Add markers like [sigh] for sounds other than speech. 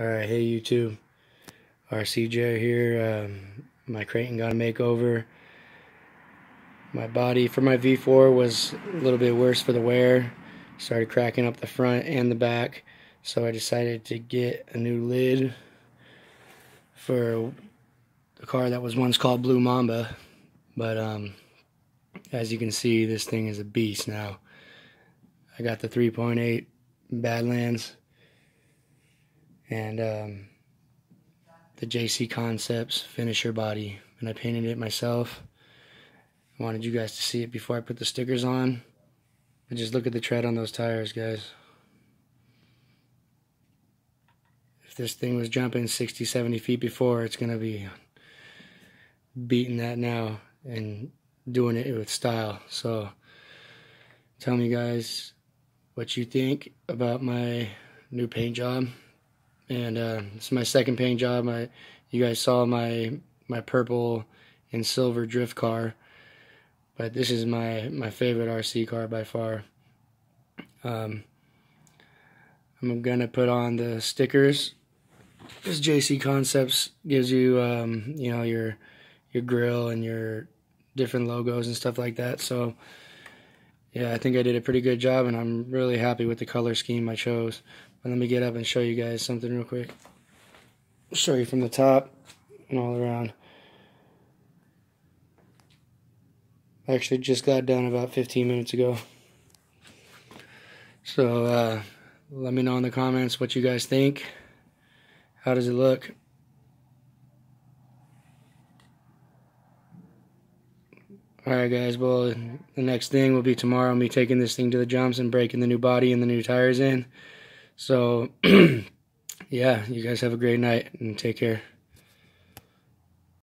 Alright, hey YouTube. RCJ here. Um, my Kraton got a makeover. My body for my V4 was a little bit worse for the wear. Started cracking up the front and the back. So I decided to get a new lid for a car that was once called Blue Mamba. But um, as you can see, this thing is a beast now. I got the 3.8 Badlands and um, the JC Concepts finisher body. And I painted it myself. I wanted you guys to see it before I put the stickers on. But just look at the tread on those tires guys. If this thing was jumping 60 70 feet before it's gonna be beating that now and doing it with style. So tell me guys what you think about my new paint job and uh, it's my second paint job. I, you guys saw my my purple and silver drift car, but this is my my favorite RC car by far. Um, I'm gonna put on the stickers. This JC Concepts gives you um, you know your your grill and your different logos and stuff like that. So yeah, I think I did a pretty good job, and I'm really happy with the color scheme I chose. Let me get up and show you guys something real quick. Show you from the top and all around. I actually just got done about 15 minutes ago. So uh, let me know in the comments what you guys think. How does it look? Alright guys, well the next thing will be tomorrow. I'll taking this thing to the jumps and breaking the new body and the new tires in. So, [clears throat] yeah, you guys have a great night and take care.